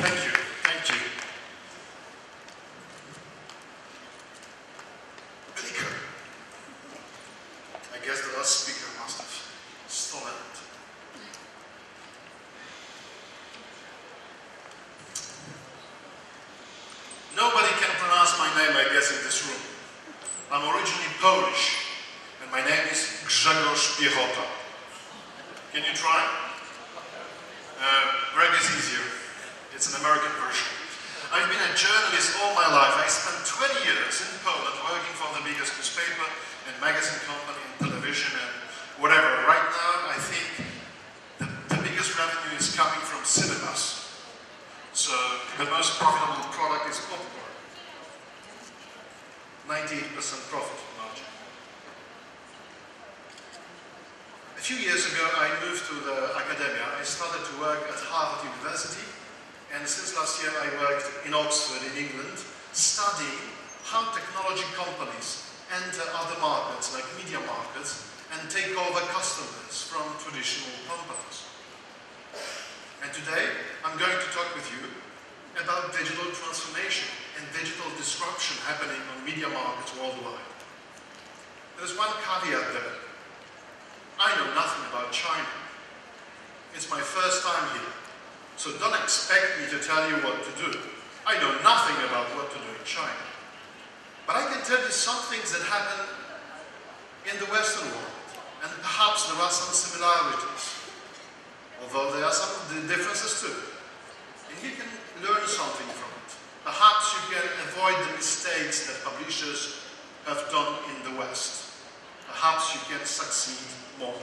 Thank you. Thank you. Clicker. I guess the last speaker must have stolen it. Nobody can pronounce my name, I guess, in this room. I'm originally Polish, and my name is Grzegorz Piechota. Can you try? Uh, Greg is easier. It's an American version. I've been a journalist all my life. I spent 20 years in Poland working for the biggest newspaper and magazine company and television and whatever. Right now, I think the, the biggest revenue is coming from cinemas. So the most profitable product is popcorn. 98% profit margin. A few years ago, I moved to the academia. I started to work at Harvard University, and since last year, I worked in Oxford, in England, studying how technology companies enter other markets, like media markets, and take over customers from traditional companies. And today, I'm going to talk with you about digital transformation and digital disruption happening on media markets worldwide. There's one caveat there. I know nothing about China. It's my first time here. So don't expect me to tell you what to do. I know nothing about what to do in China. But I can tell you some things that happen in the Western world. And perhaps there are some similarities. Although there are some differences too. And you can learn something from it. Perhaps you can avoid the mistakes that publishers have done in the West. Perhaps you can succeed more.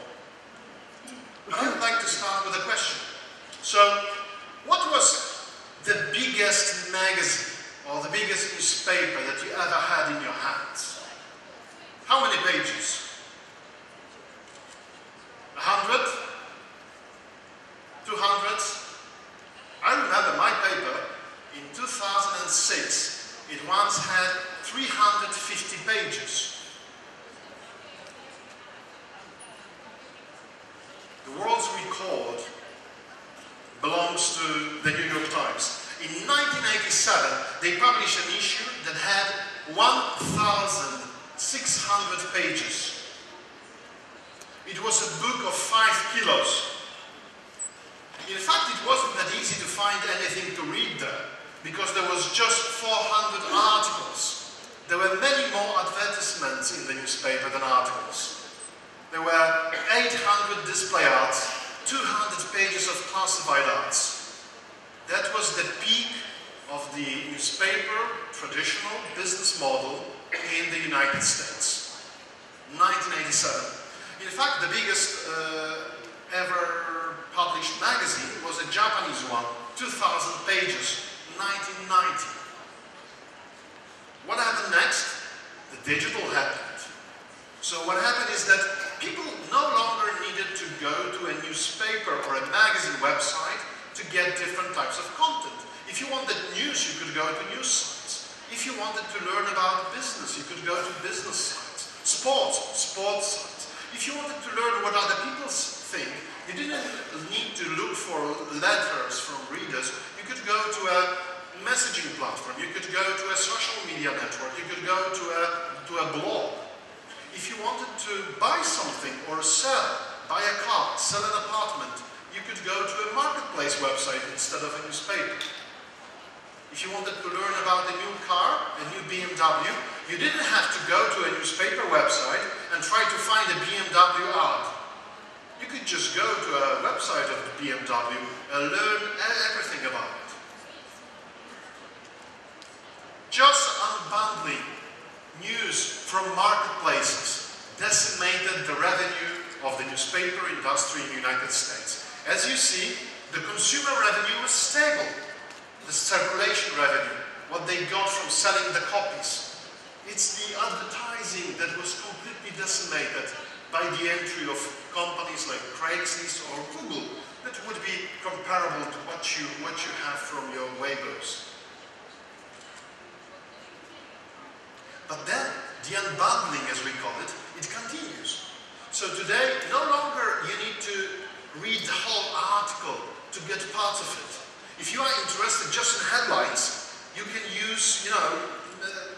I would like to start with a question. So, what was the biggest magazine or the biggest newspaper that you ever had in your hands? How many pages? A hundred? Two hundred? I remember my paper in 2006. It once had 350 pages. The world's record belongs to the New York Times. In 1987, they published an issue that had 1,600 pages. It was a book of five kilos. In fact, it wasn't that easy to find anything to read there, because there was just 400 articles. There were many more advertisements in the newspaper than articles. There were 800 display ads, 200 pages of classified ads. That was the peak of the newspaper traditional business model in the United States. 1987. In fact, the biggest uh, ever published magazine was a Japanese one, 2,000 pages, 1990. What happened next? The digital happened. So what happened is that people no longer needed to go to a newspaper or a magazine website to get different types of content. If you wanted news, you could go to news sites. If you wanted to learn about business, you could go to business sites. Sports, sports sites. If you wanted to learn what other people think, you didn't need to look for letters from readers. You could go to a messaging platform. You could go to a social media network. You could go to a, to a blog. If you wanted to buy something or sell, buy a car, sell an apartment, you could go to a marketplace website instead of a newspaper. If you wanted to learn about a new car, a new BMW, you didn't have to go to a newspaper website and try to find a BMW ad. You could just go to a website of the BMW and learn everything about it. Just unbundling news from marketplaces decimated the revenue of the newspaper industry in the United States. As you see, the consumer revenue was stable. The circulation revenue, what they got from selling the copies. It's the advertising that was completely decimated by the entry of companies like Craigslist or Google that would be comparable to what you, what you have from your Weibos. But then, the unbundling, as we call it, it continues. So today, no longer you need to read the whole article to get parts of it. If you are interested just in headlines, you can use, you know, uh,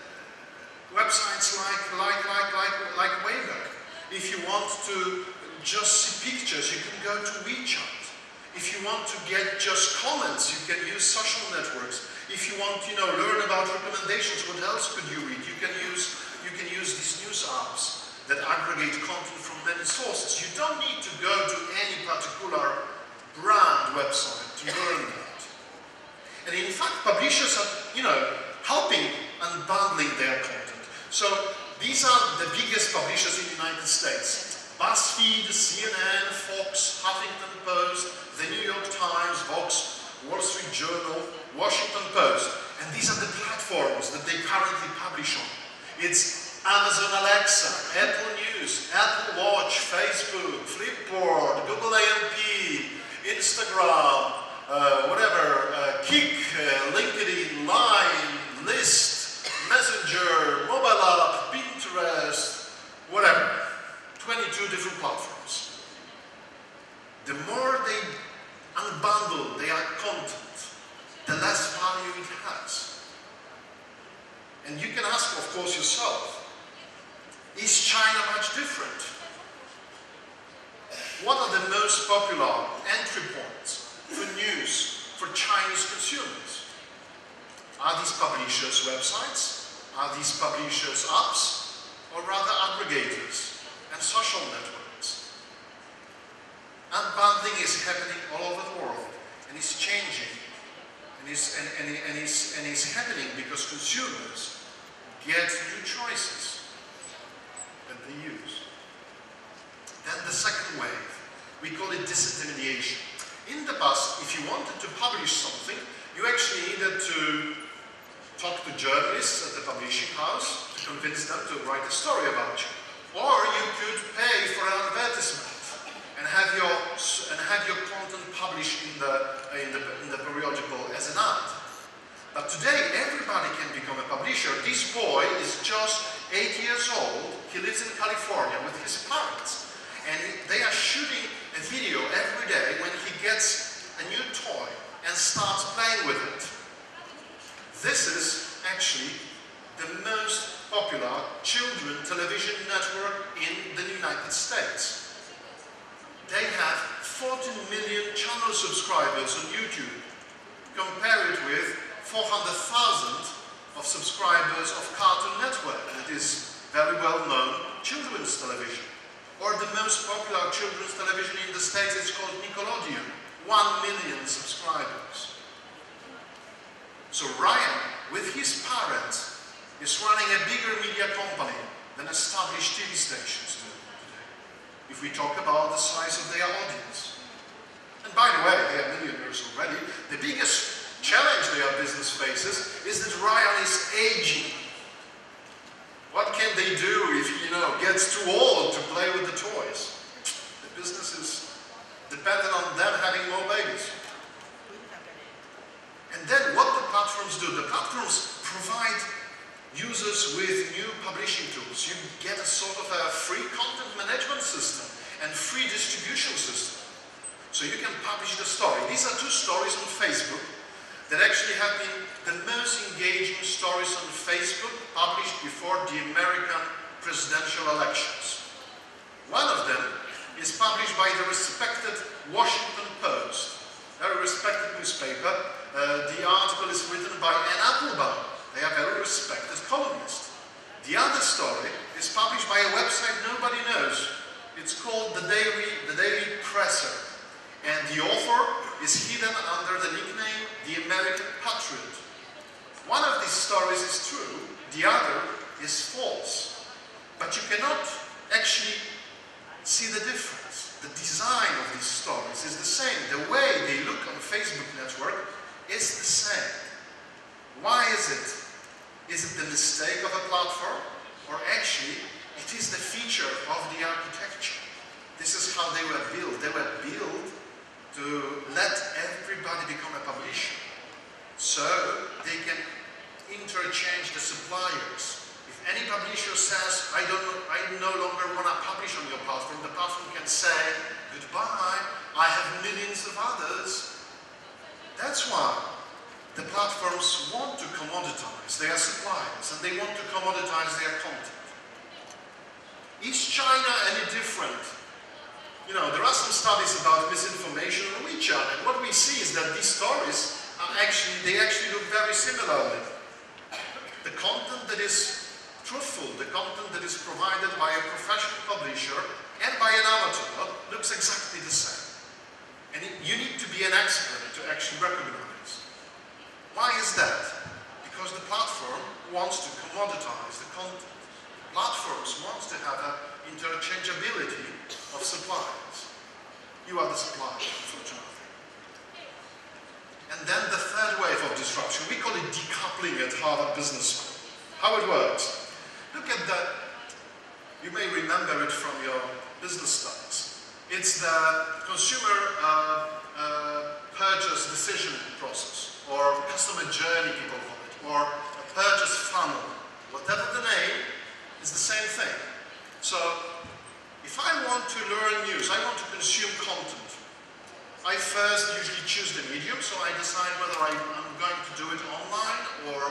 websites like, like, like, like, like Weibo. If you want to just see pictures, you can go to WeChat. If you want to get just comments, you can use social networks. If you want, you know, learn about recommendations, what else could you read? You can use, you can use these news apps that aggregate content from many sources. You don't need to go to any particular brand website to learn that. And in fact, publishers are, you know, helping and bundling their content. So these are the biggest publishers in the United States. BuzzFeed, CNN, Fox, Huffington Post, the New York Times, Vox, Wall Street Journal, Washington Post. And these are the platforms that they currently publish on. It's Amazon Alexa, Apple News, Apple Watch, Facebook, Flipboard, Google AMP, Instagram, uh, whatever, uh, Kik, uh, LinkedIn, Line, List, Messenger, mobile app, Pinterest. 22 different platforms. The more they unbundle their content, the less value it has. And you can ask, of course, yourself, is China much different? What are the most popular entry points for news for Chinese consumers? Are these publishers' websites? Are these publishers' apps? Or rather aggregators and social networks? Unbundling is happening all over the world and it's changing. And it's, and, and, and, it's, and it's happening because consumers get new choices that they use. Then the second wave, we call it disintermediation. In the past, if you wanted to publish something, you actually needed to talk to journalists at the publishing house to convince them to write a story about you. Or you could pay for an advertisement and have your and have your content published in the in the in the periodical as an ad. But today everybody can become a publisher. This boy is just eight years old. He lives in California with his parents. And they are shooting a video every day when he gets a new toy and starts playing with it. This is actually the most popular children television network in the United States. They have 14 million channel subscribers on YouTube. Compare it with 400,000 of subscribers of Cartoon Network, that is very well known children's television. Or the most popular children's television in the States is called Nickelodeon. One million subscribers. So Ryan, with his parents, is running a bigger media company than established TV stations do today. If we talk about the size of their audience. And by the way, they are millionaires already. The biggest challenge their business faces is that Ryan is aging what can they do if he, you know, gets too old to play with the toys? The business is dependent on them having more babies. And then what the platforms do, the platforms provide users with new publishing tools. You get a sort of a free content management system and free distribution system. So you can publish the story. These are two stories on Facebook that actually have been the most engaging stories on Facebook published before the American presidential elections. One of them is published by the respected Washington Post, a very respected newspaper. Uh, the article is written by Anne Applebaum. They are very respected columnists. The other story is published by a website nobody knows. It's called The Daily, the Daily Presser. And the author is hidden under the nickname The American Patriot. One of these stories is true, the other is false. But you cannot actually see the difference. The design of these stories is the same. The way they look on Facebook network is the same. Why is it? Is it the mistake of a platform? Or actually, it is the feature of the architecture. This is how they were built. They were built to let everybody become a publisher. So they can interchange the suppliers. If any publisher says, I, don't, I no longer want to publish on your platform, the platform can say, goodbye, I have millions of others That's why the platforms want to commoditize their suppliers and they want to commoditize their content. Is China any different? You know, there are some studies about misinformation on WeChat, and what we see is that these stories are actually, they actually look very similarly. The content that is truthful, the content that is provided by a professional publisher and by an amateur looks exactly the same. And you need to be an expert to actually recognize. Why is that? Because the platform wants to commoditize the content. Platforms wants to have an interchangeability of suppliers. You are the supplier, unfortunately. And then the third wave of disruption, we call it decoupling at Harvard Business School. How it works. Look at that. You may remember it from your business studies. It's the consumer uh, uh, purchase decision process, or customer journey, people call it, or a purchase funnel. Whatever the name, it's the same thing. So, if I want to learn news, I want to consume content, I first usually choose the medium, so I decide whether I, am going to do it online, or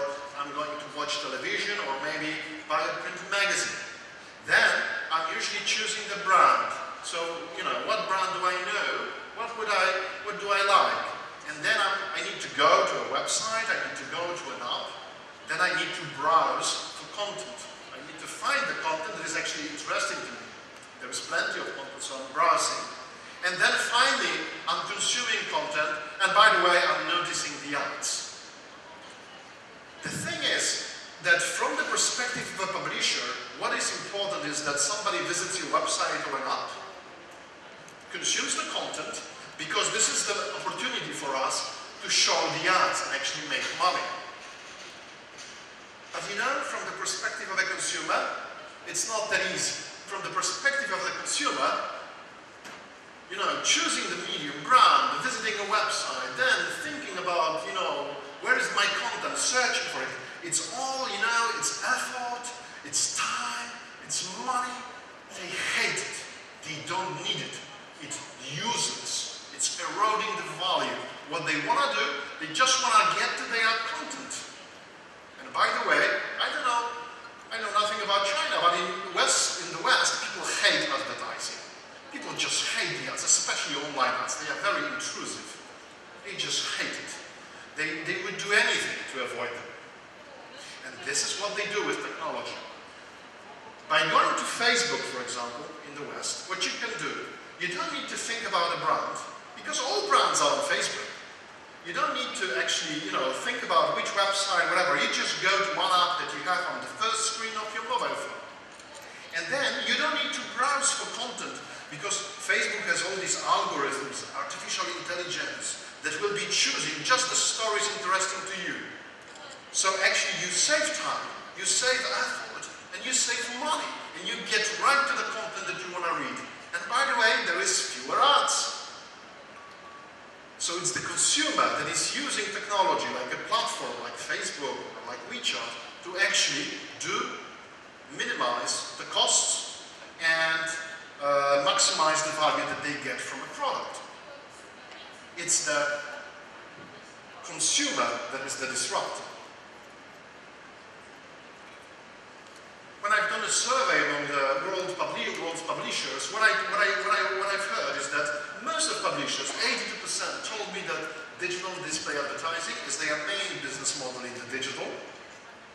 I'm going to watch television, or maybe buy a print magazine. Then, I'm usually choosing the brand. So, you know, what brand do I know? What would I, what do I like? And then I'm, I need to go to a website, I need to go to an app, then I need to browse for content I need to find the content that is actually interesting to me. There is plenty of content, so I'm browsing. And then finally, I'm consuming content, and by the way, I'm noticing the ads. The thing is that from the perspective of a publisher, what is important is that somebody visits your website or an app, consumes the content, because this is the opportunity for us to show the ads and actually make money. But you know, from the perspective of a consumer, it's not that easy. From the perspective of the consumer, you know, choosing the medium, brand, visiting a website, then thinking about, you know, where is my content, searching for it. It's all, you know, it's effort, it's time, it's money. They hate it. They don't need it. It's useless. It's eroding the value. What they want to do, they just want to get to their content. And by the way, I don't know, I know nothing about China, but in, West, in the West, people hate advertising. People just hate the ads, especially online ads. They are very intrusive. They just hate it. They, they would do anything to avoid them. And this is what they do with technology. By going to Facebook, for example, in the West, what you can do, you don't need to think about a brand, because all brands are on Facebook. You don't need to actually, you know, think about which website, whatever. You just go to one app that you have on the first screen of your mobile phone. And then you don't need to browse for content because Facebook has all these algorithms, artificial intelligence, that will be choosing just the stories interesting to you. So actually you save time, you save effort, and you save money, and you get right to the content that you want to read. And by the way, there is fewer ads. So it's the consumer that is using technology like a platform like Facebook or like WeChat to actually do minimize the costs and uh, maximize the value that they get from a product. It's the consumer that is the disruptor. When I've done a survey among the world, publi world publishers, what, I, what, I, what, I, what I've heard is that most of publishers, 82%, told me that digital display advertising is their main business model in the digital,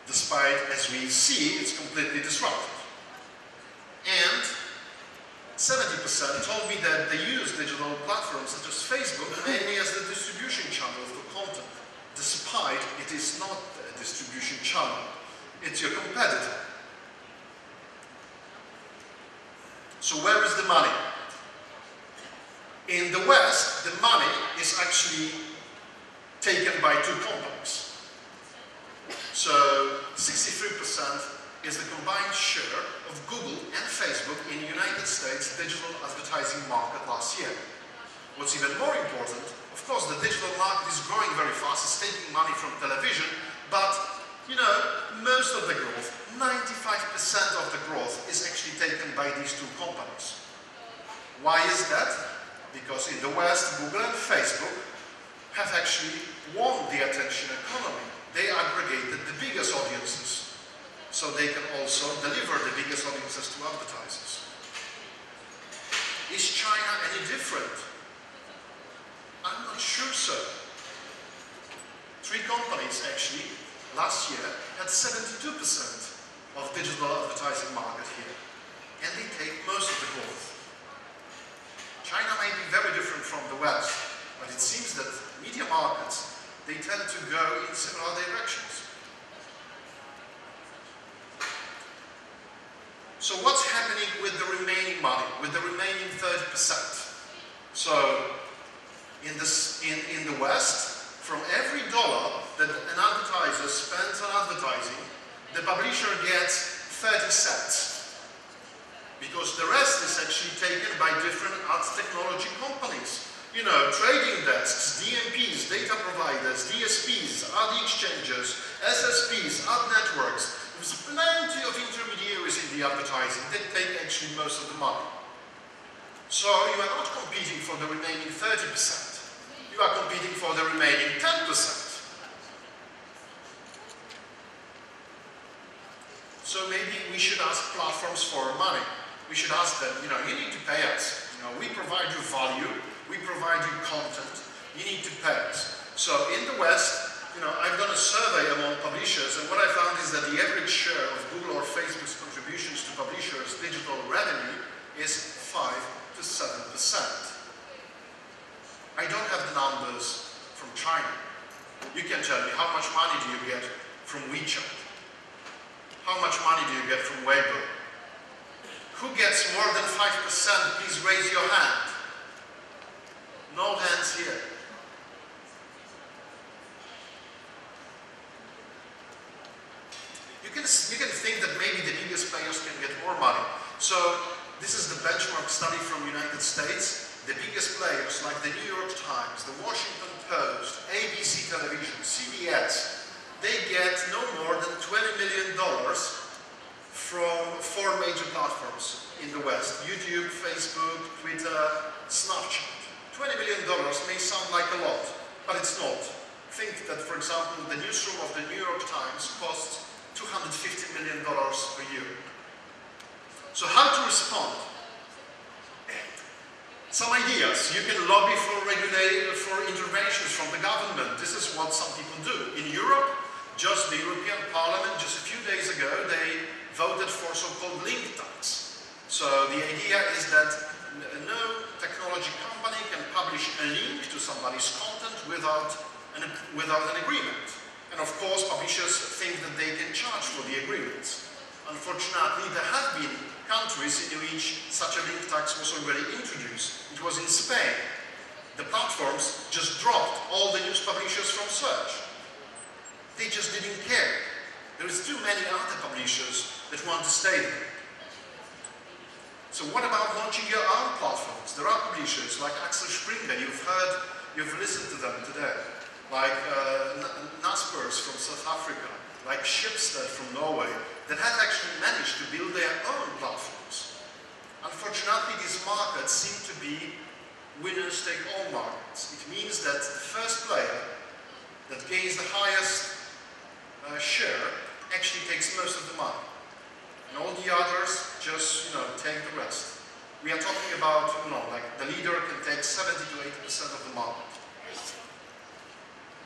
despite, as we see, it's completely disrupted. And 70% told me that they use digital platforms such as Facebook mainly as the distribution channel for content, despite it is not a distribution channel. It's your competitor. So where is the money? In the West, the money is actually taken by two companies. So 63% is the combined share of Google and Facebook in the United States digital advertising market last year. What's even more important, of course, the digital market is growing very fast, it's taking money from television, but, you know, most of the growth, 95% of the growth is actually taken by these two companies. Why is that? Because in the West, Google and Facebook have actually won the attention economy. They aggregated the biggest audiences, so they can also deliver the biggest audiences to advertisers. Is China any different? I'm not sure so. Three companies actually last year had 72% of digital advertising market here. And they take most of the growth. China may be very different from the West, but it seems that media markets, they tend to go in similar directions. So what's happening with the remaining money, with the remaining 30%? So in, this, in, in the West, from every dollar that an advertiser spends on advertising, the publisher gets 30 cents. Because the rest is actually taken by different ad technology companies. You know, trading desks, DMPs, data providers, DSPs, ad exchangers, SSPs, ad networks. There's plenty of intermediaries in the advertising that take actually most of the money. So you are not competing for the remaining 30%. You are competing for the remaining 10%. So maybe we should ask platforms for money. We should ask them, you know, you need to pay us. You know, we provide you value, we provide you content, you need to pay us. So in the West, you know, I've done a survey among publishers, and what I found is that the average share of Google or Facebook's contributions to publishers' digital revenue is 5 to 7 percent. I don't have the numbers from China. You can tell me how much money do you get from WeChat? How much money do you get from Weibo? Who gets more than 5%? Please raise your hand. No hands here. You can, you can think that maybe the biggest players can get more money. So this is the benchmark study from United States. The biggest players like the New York Times, the Washington Post, ABC Television, CBS, they get no more than $20 million from four major platforms in the West. YouTube, Facebook, Twitter, Snapchat. $20 million may sound like a lot, but it's not. Think that, for example, the newsroom of the New York Times costs $250 million a year. So how to respond? Some ideas. You can lobby for, for interventions from the government. This is what some people do. In Europe, just the European Parliament, just a few days ago, they voted for so-called link tax. So the idea is that no technology company can publish a link to somebody's content without an, without an agreement. And of course, publishers think that they can charge for the agreements. Unfortunately, there have been countries in which such a link tax was already introduced. It was in Spain. The platforms just dropped all the news publishers from search. They just didn't care. There's too many other publishers that want to stay there. So what about launching your own platforms? There are publishers like Axel Springer, you've heard, you've listened to them today, like uh, Naspers from South Africa, like Schibsted from Norway, that have actually managed to build their own platforms. Unfortunately, these markets seem to be winners take all markets. It means that the first player that gains the highest uh, share actually takes most of the money. And all the others just, you know, take the rest. We are talking about, you know, like the leader can take 70 to 80% of the market.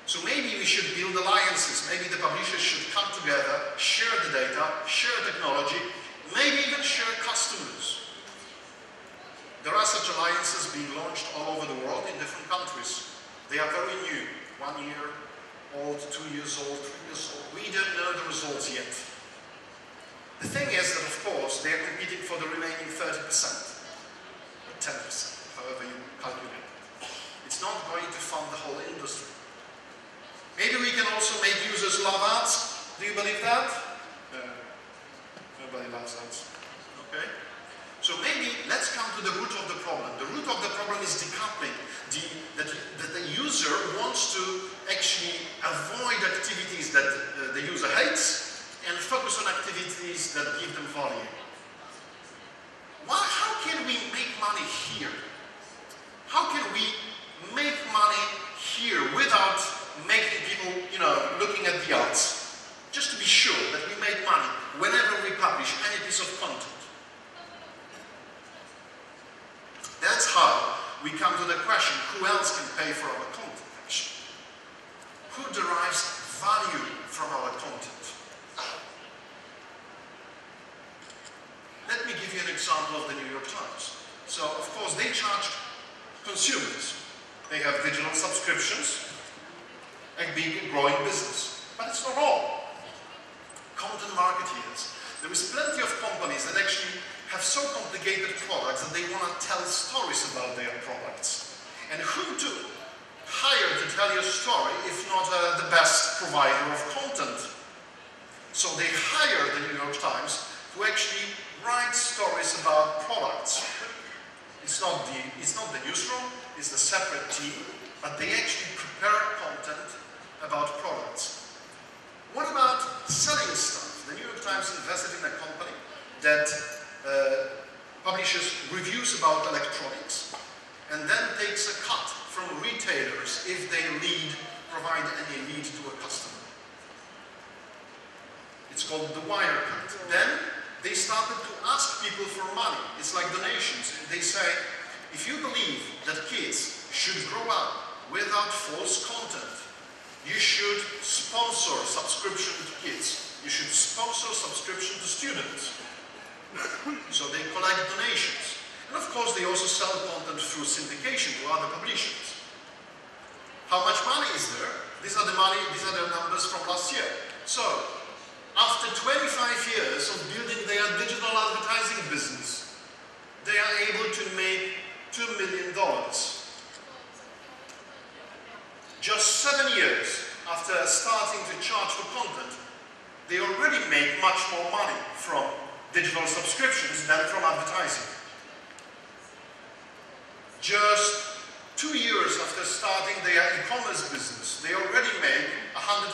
So maybe we should build alliances. Maybe the publishers should come together, share the data, share technology, maybe even share customers. There are such alliances being launched all over the world in different countries. They are very new, one year, old, two years old, three years old. We don't know the results yet. The thing is that, of course, they are competing for the remaining 30%, or 10%, however you calculate it. It's not going to fund the whole industry. Maybe we can also make users love ads. Do you believe that? No. Nobody loves ads. Okay? So maybe let's come to the root of the problem. The root of the problem is decoupling. The, that, that the user wants to actually avoid activities that uh, the user hates and focus on activities that give them value. Why, how can we make money here? How can we make money here without making people, you know, looking at the yards, just to be sure that we make money whenever we publish any piece of content. That's how we come to the question, who else can pay for our content? Who derives value from our content? Let me give you an example of the New York Times. So, of course, they charge consumers. They have digital subscriptions, and a big growing business. But it's not all. Content marketeers. There is plenty of companies that actually have so complicated products that they want to tell stories about their products. And who to hire to tell your story if not uh, the best provider of content? So they hire the New York Times to actually write stories about products. It's not the, it's not the newsroom, it's the separate team, but they actually prepare content about products. What about selling stuff? The New York Times invested in a company that uh, publishes reviews about electronics and then takes a cut from retailers if they lead, provide any lead to a customer. It's called the wire cut. Then they started to ask people for money. It's like donations. They say, if you believe that kids should grow up without false content, you should sponsor subscription to kids. You should sponsor subscription to students so they collect donations. And of course they also sell content through syndication to other publishers. How much money is there? These are the money, these are the numbers from last year. So, after 25 years of building their digital advertising business, they are able to make $2 million. Just seven years after starting to charge for content, they already make much more money from digital subscriptions than from advertising. Just two years after starting their e-commerce business, they already make $100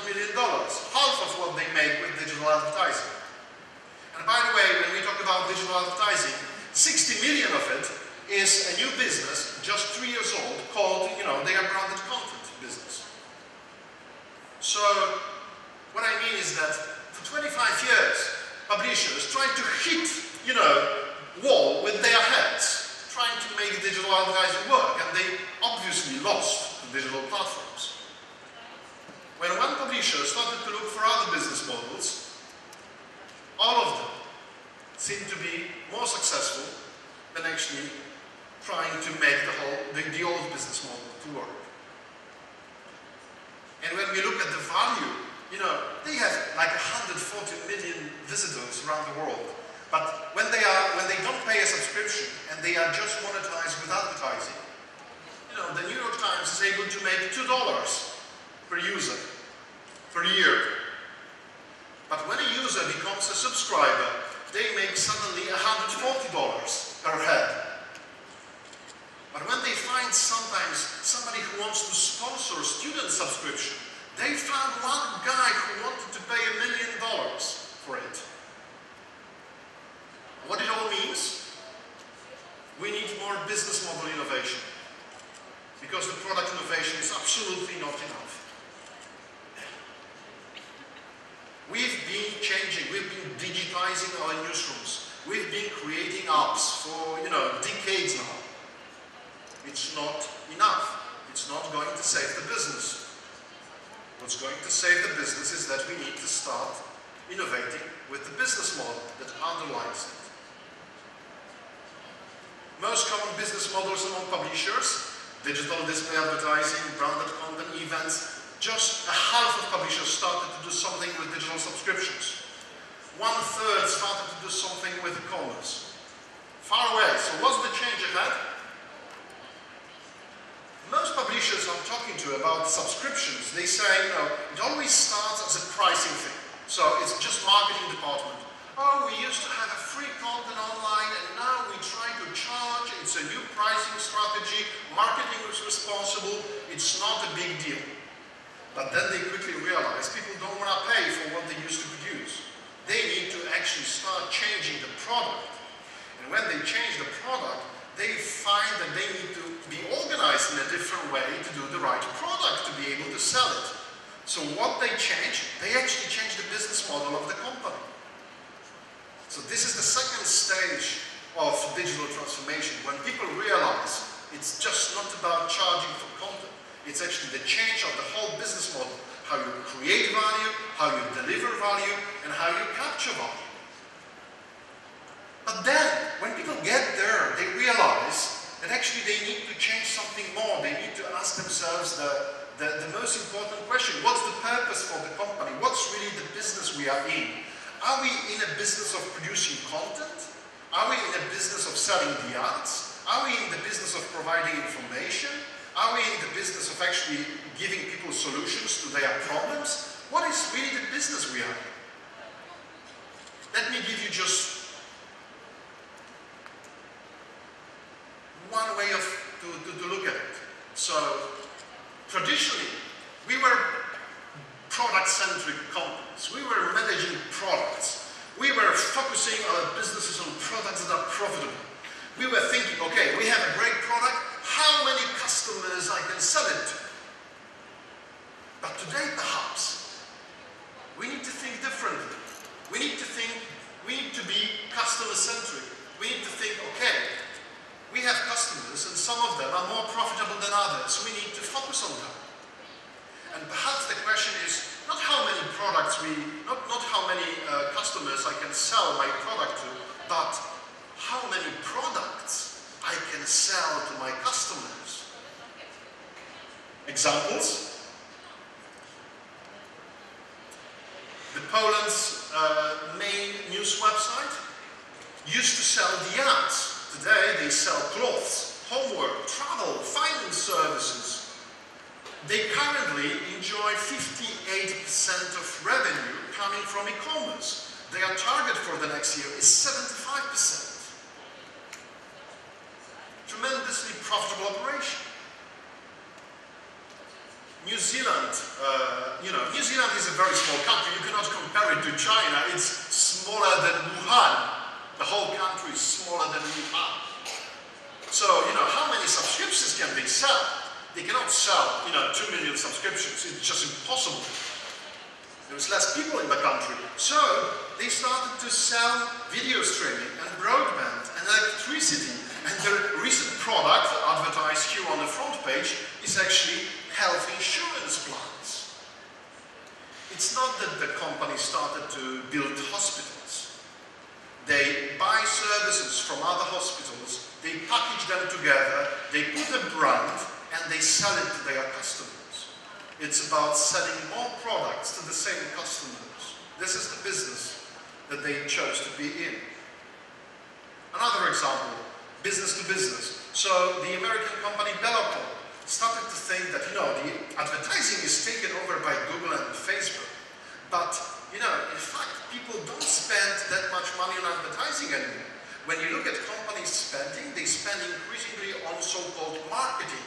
million, dollars, half of what they make with digital advertising. And by the way, when we talk about digital advertising, 60 million of it is a new business, just three years old, called, you know, their branded content business. So, what I mean is that for 25 years, publishers trying to hit, you know, wall with their heads, trying to make digital advertising work, and they obviously lost the digital platforms. When one publisher started to look for other business models, all of them seemed to be more successful than actually trying to make the whole, the, the old business model to work. And when we look at the value you know, they have like 140 million visitors around the world. But when they are, when they don't pay a subscription and they are just monetized with advertising, you know, the New York Times is able to make two dollars per user per year. But when a user becomes a subscriber, they make suddenly $140 per head. But when they find sometimes somebody who wants to sponsor a student subscription, they found one guy who wanted to pay a million dollars for it. What it all means? We need more business model innovation. Because the product innovation is absolutely not enough. We've been changing, we've been digitizing our newsrooms. We've been creating apps for, you know, decades now. It's not enough. It's not going to save the business. What's going to save the business is that we need to start innovating with the business model that underlies it. Most common business models among publishers, digital display advertising, just a half of publishers started to do something with digital subscriptions. One third started to do something with e-commerce. Far away. So what's the change ahead? Most publishers I'm talking to about subscriptions, they say, you know, it always starts as a pricing thing. So it's just marketing department. Oh, we used to have a free content online and now we try to charge. It's a new pricing strategy. Marketing is responsible. It's not a big deal. But then they quickly realize people don't want to pay for what they used to produce. They need to actually start changing the product. And when they change the product, they find that they need to be organized in a different way to do the right product, to be able to sell it. So what they change, they actually change the business model of the company. So this is the second stage of digital transformation, when people realize it's just not about charging for content, it's actually the change of the whole business model, how you create value, how you deliver value, and how you capture value. But then, when people get there, they realize that actually they need to change something more. They need to ask themselves the, the, the most important question. What's the purpose for the company? What's really the business we are in? Are we in a business of producing content? Are we in a business of selling the arts? Are we in the business of providing information? Are we in the business of actually giving people solutions to their problems? What is really the business we are in? Let me give you just one way of to, to, to look at it. So traditionally, we were product-centric companies. We were managing products. We were focusing our businesses on products that are profitable. We were thinking, okay, we have a great product, how many customers I can sell it to? But today, Examples? Zealand is a very small country. You cannot compare it to China. It's smaller than Wuhan. The whole country is smaller than Wuhan. So, you know, how many subscriptions can they sell? They cannot sell, you know, 2 million subscriptions. It's just impossible. There's less people in the country. So they started to sell video streaming and broadband and electricity. And the recent product advertised here on the front page is actually health insurance plans. It's not that the company started to build hospitals. They buy services from other hospitals, they package them together, they put a brand, and they sell it to their customers. It's about selling more products to the same customers. This is the business that they chose to be in. Another example, business to business. So the American company Bellapro started to think that, you know, the advertising is taken over by Google and Facebook. But, you know, in fact, people don't spend that much money on advertising anymore. When you look at companies spending, they spend increasingly on so-called marketing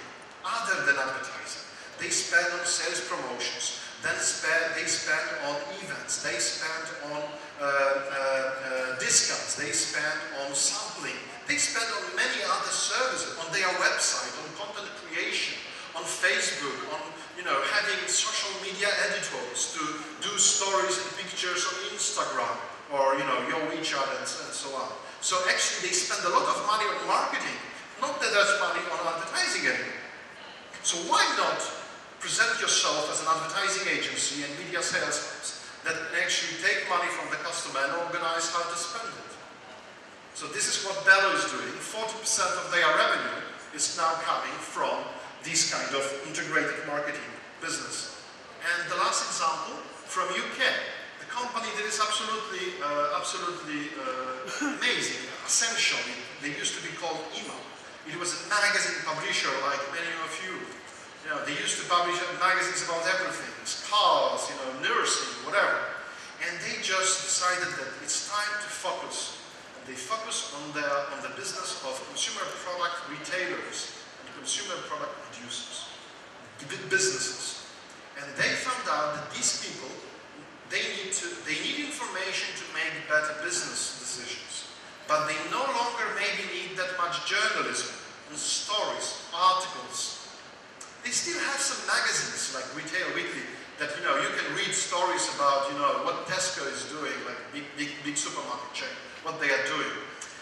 than advertising. They spend on sales promotions, then spend, they spend on events, they spend on uh, uh, uh, discounts, they spend on sampling, they spend on many other services, on their website, on content creation, on Facebook, on you know having social media editors to do stories and pictures on Instagram or you know your WeChat and, and so on. So actually they spend a lot of money on marketing, not that much money on advertising anymore. So why not present yourself as an advertising agency and media sales house that actually take money from the customer and organize how to spend it? So this is what Belo is doing. 40% of their revenue is now coming from this kind of integrated marketing business. And the last example from UK, the company that is absolutely, uh, absolutely uh, amazing, Ascential. They used to be called Emap. It was a magazine publisher like many of you. You know, they used to publish magazines about everything, cars, you know, nursing, whatever. And they just decided that it's time to focus. And they focus on the, on the business of consumer product retailers and consumer product producers, businesses. And they found out that these people, they need, to, they need information to make better business decisions. But they no longer maybe need that much journalism and stories, articles, they still have some magazines like Retail Weekly that, you know, you can read stories about, you know, what Tesco is doing, like big, big, big supermarket chain, what they are doing.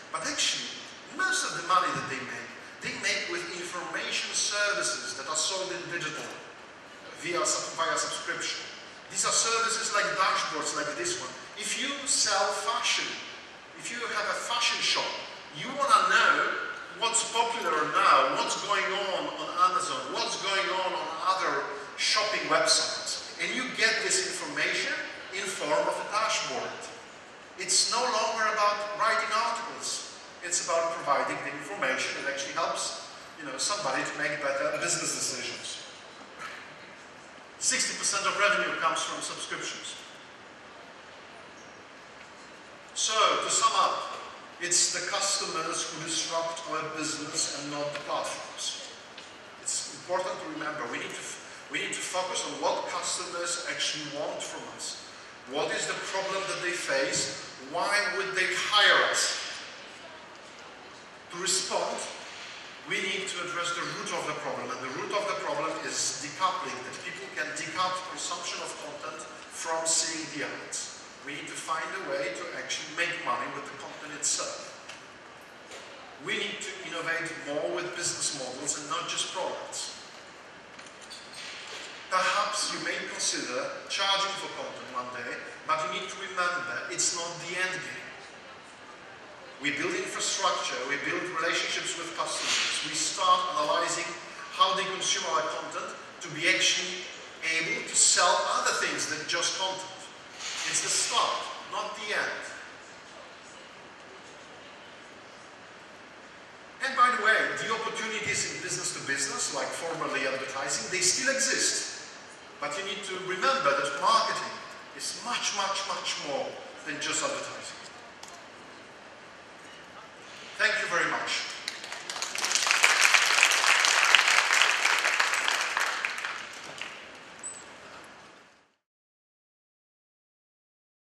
But actually, most of the money that they make, they make with information services that are sold in digital via, via subscription. These are services like dashboards like this one. If you sell fashion, if you have a fashion shop, you want to know what's popular now, what's going on on Amazon, what's going on on other shopping websites. And you get this information in form of a dashboard. It's no longer about writing articles. It's about providing the information that actually helps you know, somebody to make better business decisions. 60% of revenue comes from subscriptions. So, to sum up, it's the customers who disrupt our business and not the platforms. It's important to remember we need to, we need to focus on what customers actually want from us. What is the problem that they face? Why would they hire us? To respond, we need to address the root of the problem, and the root of the problem is decoupling, that people can decouple consumption of content from seeing the ads. We need to find a way to actually make money with the content itself. We need to innovate more with business models and not just products. Perhaps you may consider charging for content one day, but you need to remember it's not the end game. We build infrastructure, we build relationships with customers, we start analyzing how they consume our content to be actually able to sell other things than just content. It's the start, not the end. And by the way, the opportunities in business to business, like formerly advertising, they still exist. But you need to remember that marketing is much, much, much more than just advertising. Thank you